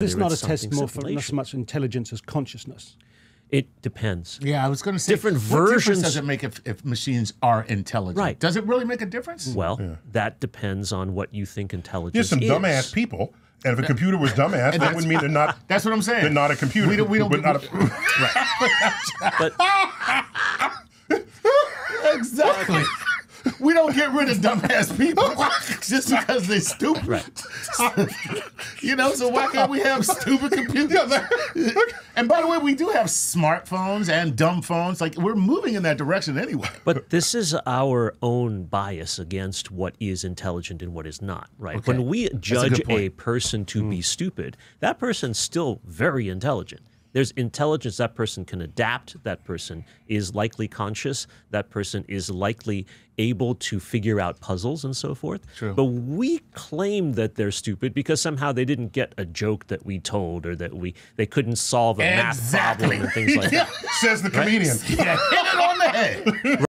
It's is not a test more for not so much intelligence as consciousness. It depends. Yeah, I was going to say Different what difference versions- does it make if, if machines are intelligent? Right. Does it really make a difference? Well, that depends on what you think intelligence Here's some is. dumbass people. And if a computer was dumbass, that wouldn't mean they're not. That's what I'm saying. They're not a computer. We don't. We don't. But not a, But exactly. Don't get rid of dumbass people just because they're stupid. Right. you know, so why can't we have stupid computers? and by the way, we do have smartphones and dumb phones. Like we're moving in that direction anyway. But this is our own bias against what is intelligent and what is not, right? Okay. When we judge a, point. person to be mm. stupid, that person's still very intelligent. There's intelligence that person can adapt, that person is likely conscious, that person is likely able to figure out puzzles and so forth. True. But we claim that they're stupid because somehow they didn't get a joke that we told or that we they couldn't solve a math problem and things like that. says the comedian. Yeah, hit it on the head.